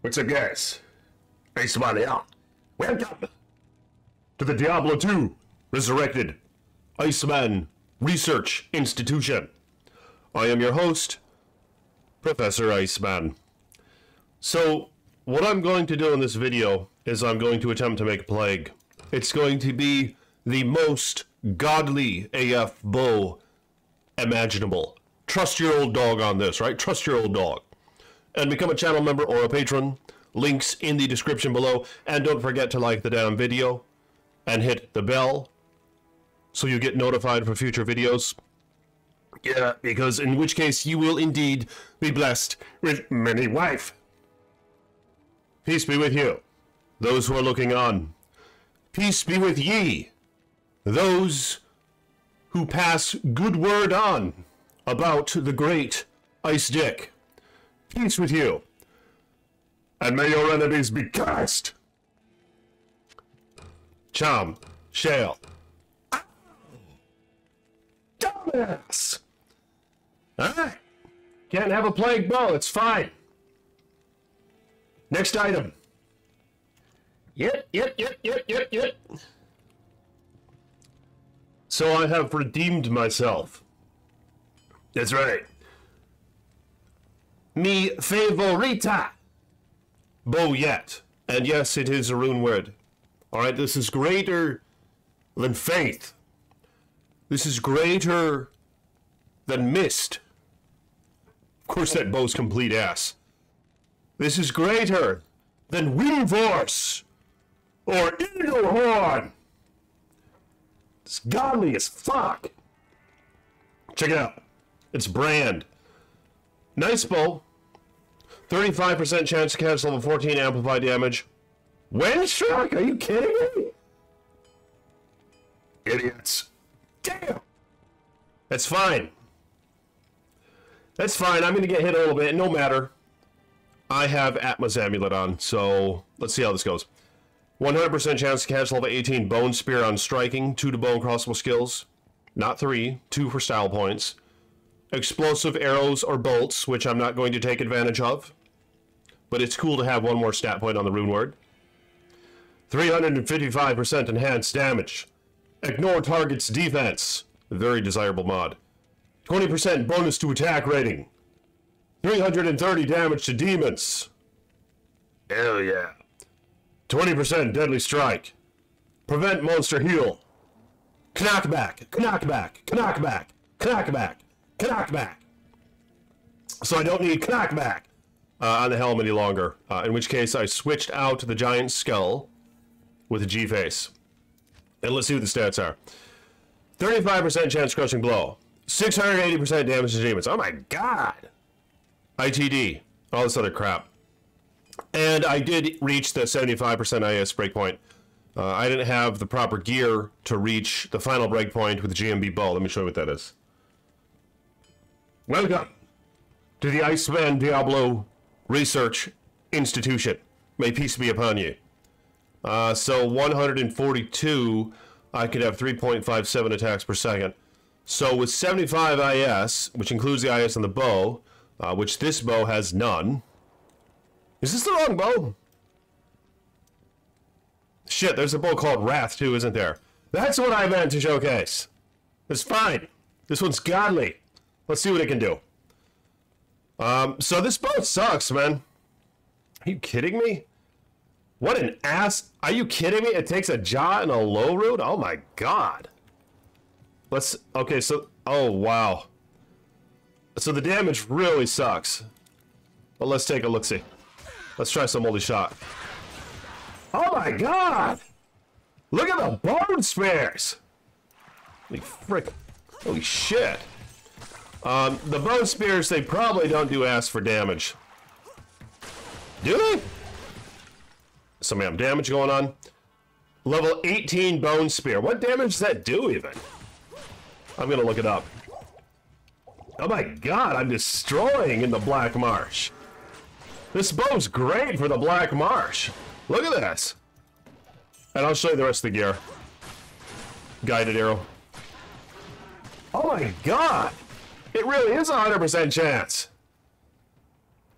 What's up, guys? Hey, somebody out. Welcome to the Diablo 2 Resurrected Iceman Research Institution. I am your host, Professor Iceman. So, what I'm going to do in this video is I'm going to attempt to make a plague. It's going to be the most godly AF bow imaginable. Trust your old dog on this, right? Trust your old dog. And become a channel member or a patron. Links in the description below. And don't forget to like the damn video and hit the bell so you get notified for future videos. Yeah, because in which case you will indeed be blessed with many wife. Peace be with you, those who are looking on. Peace be with ye, those who pass good word on about the great Ice Dick. Peace with you. And may your enemies be cast. Cham, Shael. Dumbass! Alright. Can't have a plague bow, it's fine. Next item. Yep, yep, yep, yep, yep, yep. So I have redeemed myself. That's right. Mi favorita. Boyet. And yes, it is a rune word. Alright, this is greater than faith. This is greater than mist. Of course, that bow's complete ass. This is greater than Windforce or eagle horn. It's godly as fuck. Check it out. It's brand. Nice bow. 35% chance to cast level 14 amplify damage. Wind strike? Are you kidding me? Idiots. Damn. That's fine. That's fine. I'm going to get hit a little bit. No matter. I have Atma's Amulet on, so let's see how this goes. 100% chance to cast level 18 Bone Spear on striking, 2 to bone crossbow skills. Not 3, 2 for style points. Explosive arrows or bolts, which I'm not going to take advantage of. But it's cool to have one more stat point on the rune word. 355% enhanced damage. Ignore target's defense. Very desirable mod. 20% bonus to attack rating. 330 damage to demons. Hell yeah. 20% deadly strike. Prevent monster heal. Knockback, knockback, knockback, knockback, knockback. So I don't need knockback uh, on the helm any longer. Uh, in which case I switched out the giant skull with a G face. And let's see what the stats are. 35% chance crushing blow. 680% damage to demons. Oh my god! ITD. All this other crap. And I did reach the 75% IS breakpoint. Uh, I didn't have the proper gear to reach the final breakpoint with the GMB ball. Let me show you what that is. Welcome to the Iceman Diablo Research Institution. May peace be upon you. Uh, so 142, I could have 3.57 attacks per second. So with 75 IS, which includes the IS on the bow, uh, which this bow has none. Is this the wrong bow? Shit, there's a bow called Wrath too, isn't there? That's what I meant to showcase. It's fine. This one's godly. Let's see what it can do. Um, so this boat sucks, man. Are you kidding me? What an ass. Are you kidding me? It takes a Jah and a Lo root? Oh my god. Let's, okay, so, oh wow. So the damage really sucks. But let's take a look-see. Let's try some multi shot. Oh my god! Look at the bone spears! Holy frick. Holy shit. Um, the bone spears, they probably don't do ass for damage. Do they? Some damn damage going on. Level 18 bone spear. What damage does that do even? I'm gonna look it up. Oh my god, I'm destroying in the Black Marsh. This bow's great for the Black Marsh. Look at this. And I'll show you the rest of the gear. Guided arrow. Oh my god! It really is a 100% chance.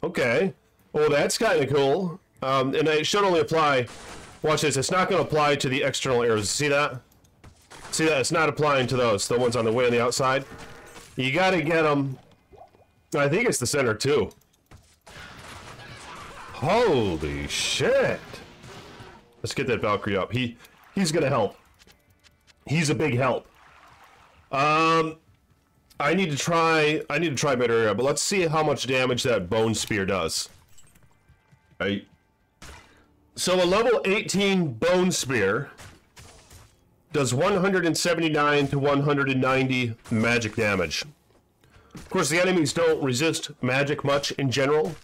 Okay. Well, that's kind of cool. Um, and it should only apply... Watch this. It's not going to apply to the external arrows. See that? See that? It's not applying to those. The ones on the way on the outside. You got to get them... I think it's the center, too. Holy shit. Let's get that Valkyrie up. He He's going to help. He's a big help. Um, I need to try. I need to try better area, but let's see how much damage that bone spear does. Right. So a level 18 bone spear does 179 to 190 magic damage. Of course, the enemies don't resist magic much in general,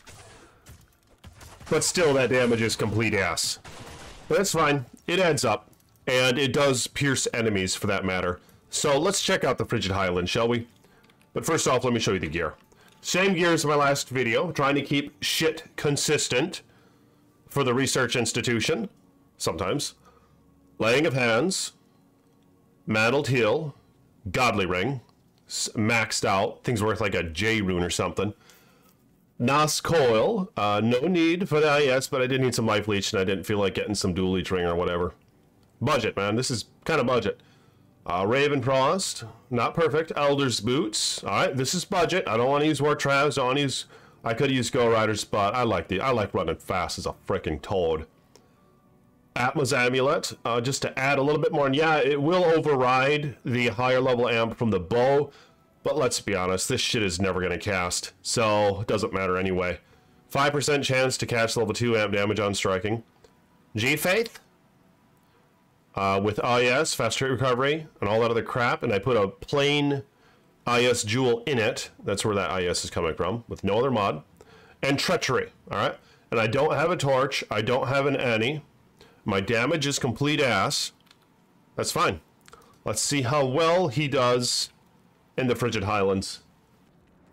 but still, that damage is complete ass. But that's fine. It adds up, and it does pierce enemies for that matter. So let's check out the Frigid Highland, shall we? But first off, let me show you the gear. Same gear as my last video, trying to keep shit consistent for the research institution, sometimes. Laying of Hands, Mantled Heel, Godly Ring, maxed out, things worth like a J rune or something. Nas Coil, uh, no need for the IS, but I did need some life leech and I didn't feel like getting some dual leech ring or whatever. Budget, man, this is kind of budget. Uh, Raven Frost, not perfect. Elder's Boots. All right, this is budget. I don't want to use War Travs. I don't use. I could use Gore Riders, but I like the. I like running fast as a freaking toad. Atma's Amulet, uh, just to add a little bit more. And yeah, it will override the higher level amp from the bow, but let's be honest, this shit is never going to cast, so it doesn't matter anyway. 5% chance to catch level 2 amp damage on striking. G-Face, uh, with IS, fast rate recovery, and all that other crap, and I put a plain IS jewel in it. That's where that IS is coming from, with no other mod. And treachery, all right? And I don't have a torch. I don't have an Anni. My damage is complete ass. That's fine. Let's see how well he does in the Frigid Highlands.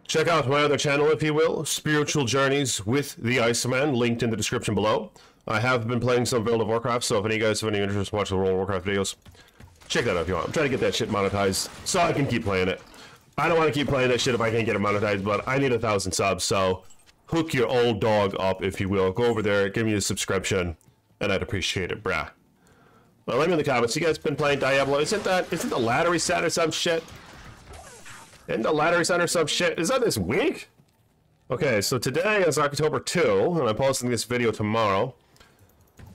Check out my other channel, if you will, Spiritual Journeys with the Iceman, linked in the description below. I have been playing some World of Warcraft, so if any guys have any interest in watching the World of Warcraft videos, check that out if you want. I'm trying to get that shit monetized so I can keep playing it. I don't want to keep playing that shit if I can't get it monetized, but I need a thousand subs, so hook your old dog up, if you will. Go over there, give me a subscription, and I'd appreciate it, brah. Well, let me in the comments. You guys been playing Diablo? Isn't that isn't the ladder reset or some shit? Isn't the ladder reset or some shit? Is that this week? Okay, so today is October 2, and I'm posting this video tomorrow.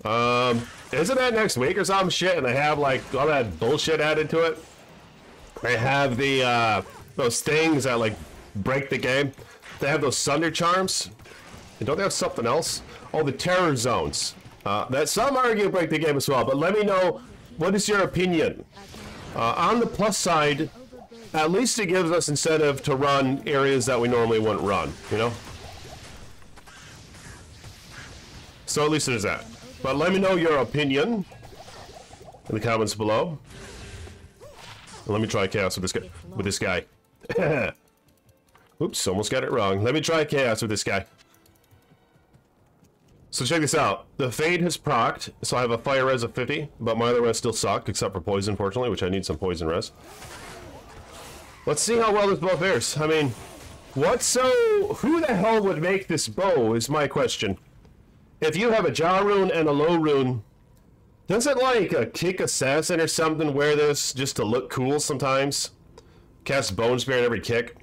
Um, isn't that next week or some shit? And they have like all that bullshit added to it. They have the uh, those things that like break the game. They have those Sunder charms. And don't they have something else? Oh, the terror zones. Uh, that some argue break the game as well. But let me know what is your opinion. Uh, on the plus side, at least it gives us incentive to run areas that we normally wouldn't run. You know. So at least there's that. But let me know your opinion in the comments below. Let me try chaos with this guy. With this guy. Oops, almost got it wrong. Let me try chaos with this guy. So check this out. The Fade has procced, so I have a fire res of 50, but my other res still suck, except for poison, fortunately, which I need some poison res. Let's see how well this bow fares. I mean, what so... Who the hell would make this bow is my question if you have a Jah rune and a Lo rune, doesn't like a kick assassin or something wear this just to look cool sometimes? Cast bone spear in every kick.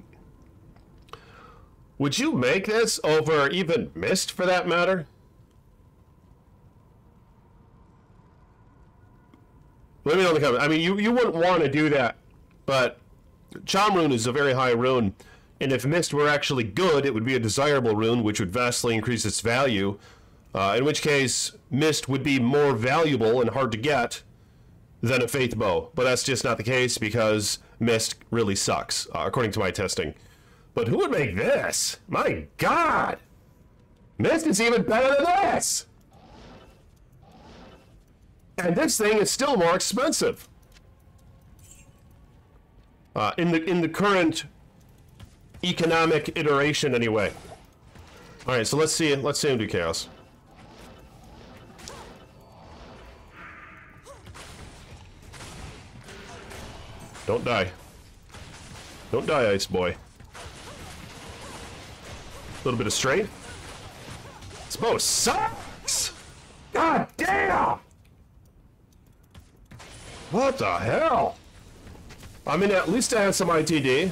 Would you make this over even mist for that matter? Let me know in the comments. I mean, you, you wouldn't want to do that, but Cham Rune is a very high rune, and if Mist were actually good, it would be a desirable rune, which would vastly increase its value. Uh, in which case, Mist would be more valuable and hard to get than a Faith Bow. But that's just not the case because Mist really sucks, uh, according to my testing. But who would make this? My god! Mist is even better than this! And this thing is still more expensive. Uh, in the in the current economic iteration, anyway. All right, so let's see. Let's see him do chaos. Don't die. Don't die, Ice Boy. A little bit of strength. This bow sucks! God damn! What the hell? I mean, at least I have some ITD.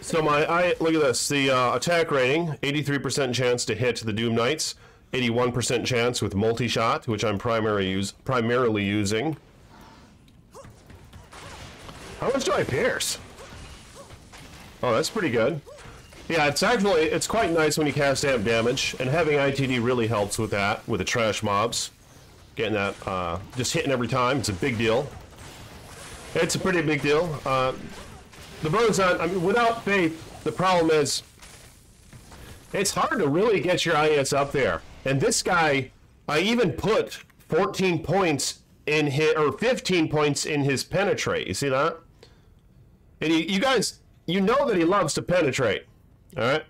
So my, I look at this. The uh, attack rating, 83% chance to hit the Doom Knights, 81% chance with multi-shot, which I'm primary use, primarily using. How much do I pierce? Oh, that's pretty good. Yeah, it's actually, it's quite nice when you cast amp damage, and having ITD really helps with that, with the trash mobs. Getting that, uh, just hitting every time, it's a big deal. It's a pretty big deal. Uh, the bow's on, I mean, without faith, the problem is, it's hard to really get your IS up there. And this guy, I even put 14 points in his, or 15 points in his penetrate. You see that? And he, you guys, you know that he loves to penetrate. All right?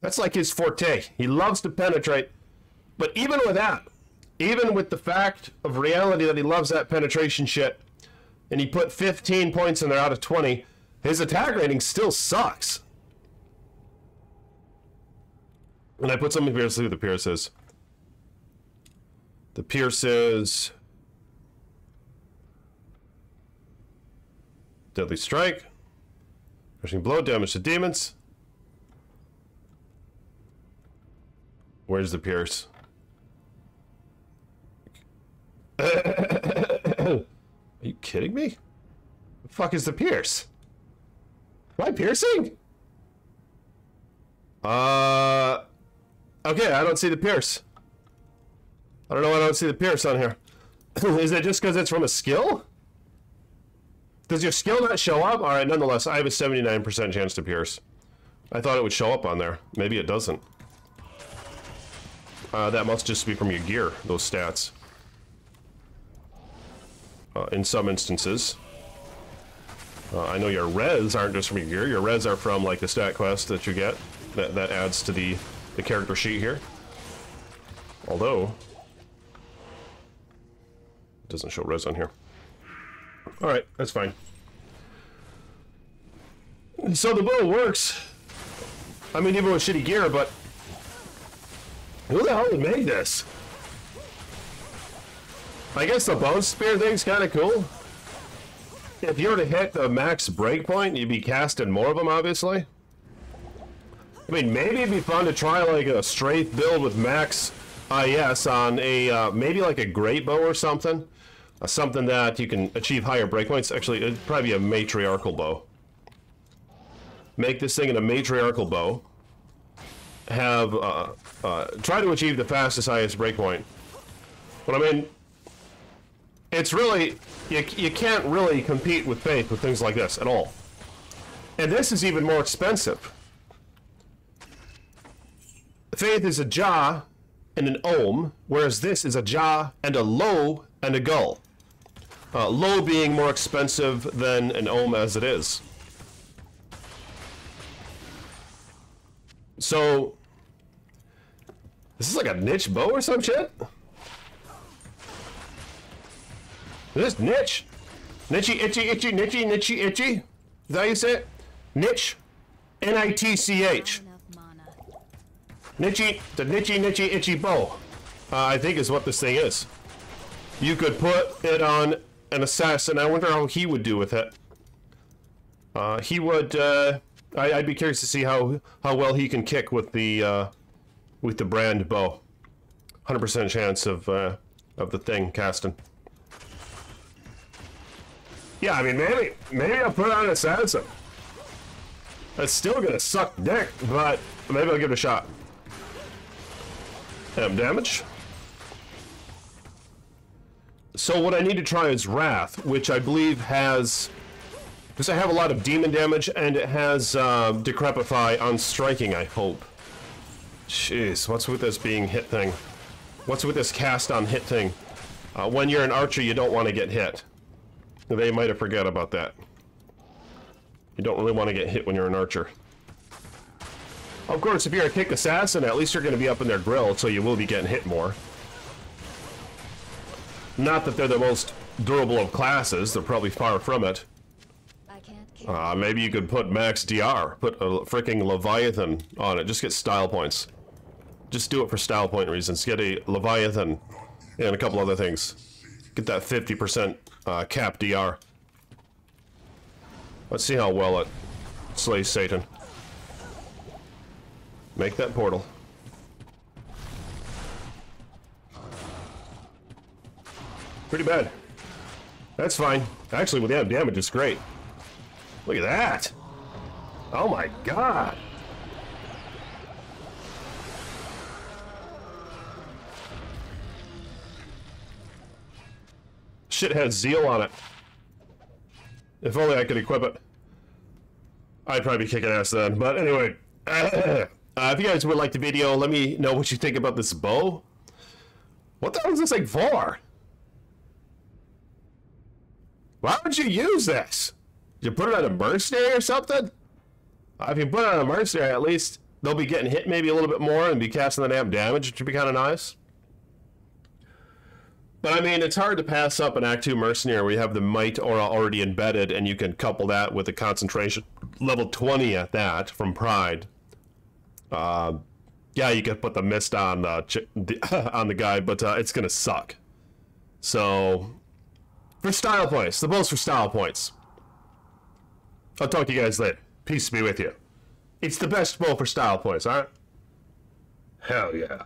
That's like his forte. He loves to penetrate. But even with that, even with the fact of reality that he loves that penetration shit, and he put 15 points in there out of 20, his attack rating still sucks. And I put something here to see what the Pierce. The Pierce is... Deadly Strike. Crushing Blow, damage to demons. Where's the Pierce? Are you kidding me? The fuck is the Pierce? Am I piercing? Uh... Okay, I don't see the Pierce. I don't know why I don't see the Pierce on here. is it just because it's from a skill? Does your skill not show up? Alright, nonetheless, I have a 79% chance to Pierce. I thought it would show up on there. Maybe it doesn't. Uh, that must just be from your gear, those stats. Uh, in some instances. Uh, I know your res aren't just from your gear. Your res are from, like, the stat quest that you get. That, that adds to the, the character sheet here. Although... It doesn't show res on here. Alright, that's fine. So the bow works. I mean, even with shitty gear, but... Who the hell made this? I guess the bone spear thing's kind of cool. If you were to hit the max breakpoint, you'd be casting more of them, obviously. I mean, maybe it'd be fun to try like a straight build with max IS on a, uh, maybe like a great bow or something. Uh, something that you can achieve higher breakpoints. Actually, it'd probably be a matriarchal bow. Make this thing in a matriarchal bow. Have, uh, uh, try to achieve the fastest highest breakpoint. But I mean, it's really, you, you can't really compete with Faith with things like this at all. And this is even more expensive. Faith is a Jah and an ohm, whereas this is a Jah and a Lo and a Gul. Uh, Lo being more expensive than an ohm as it is. So, this is like a niche bow or some shit? This niche? Nichey, itchy, itchy, nichey, nichey, itchy? Is that how you say it? Niche? N-I-T-C-H. Nichey, the nichey, nichey, itchy bow. Uh, I think is what this thing is. You could put it on an assassin. I wonder how he would do with it. Uh, he would. Uh, I, would be curious to see how how well he can kick with the uh, with the brand bow. Hundred percent chance of uh, of the thing casting. Yeah, I mean maybe maybe I'll put on an assassin. It's still gonna suck dick, but maybe I'll give it a shot. M damage. So what I need to try is Wrath, which I believe has... Because I have a lot of demon damage, and it has uh, Decrepify on striking, I hope. Jeez, what's with this being hit thing? What's with this cast on hit thing? Uh, when you're an archer, you don't want to get hit. They might have forgot about that. You don't really want to get hit when you're an archer. Of course, if you're a kick assassin, at least you're going to be up in their grill, so you will be getting hit more. Not that they're the most durable of classes, they're probably far from it. Uh, maybe you could put max DR, put a freaking Leviathan on it, just get style points. just do it for style point reasons. Get a Leviathan and a couple other things. Get that 50% uh, cap DR. Let's see how well it slays Satan. Make that portal. Pretty bad. That's fine. Actually, with that damage, it's great. Look at that. Oh my god. Shit has zeal on it. If only I could equip it. I'd probably be kicking ass then. But anyway, uh, if you guys would like the video, let me know what you think about this bow. What the hell is this like for? Why would you use this? You put it on a mercenary or something? If you put it on a mercenary, at least they'll be getting hit maybe a little bit more and be casting the damn damage, which would be kind of nice. But I mean, it's hard to pass up an Act 2 Mercenary where you have the Might Aura already embedded and you can couple that with the concentration level 20 at that from Pride. Uh, yeah, you could put the Mist on the, on the guy, but uh, it's going to suck. So, for style points, the bow's for style points. I'll talk to you guys later. Peace be with you. It's the best bow for style points, alright? Hell yeah.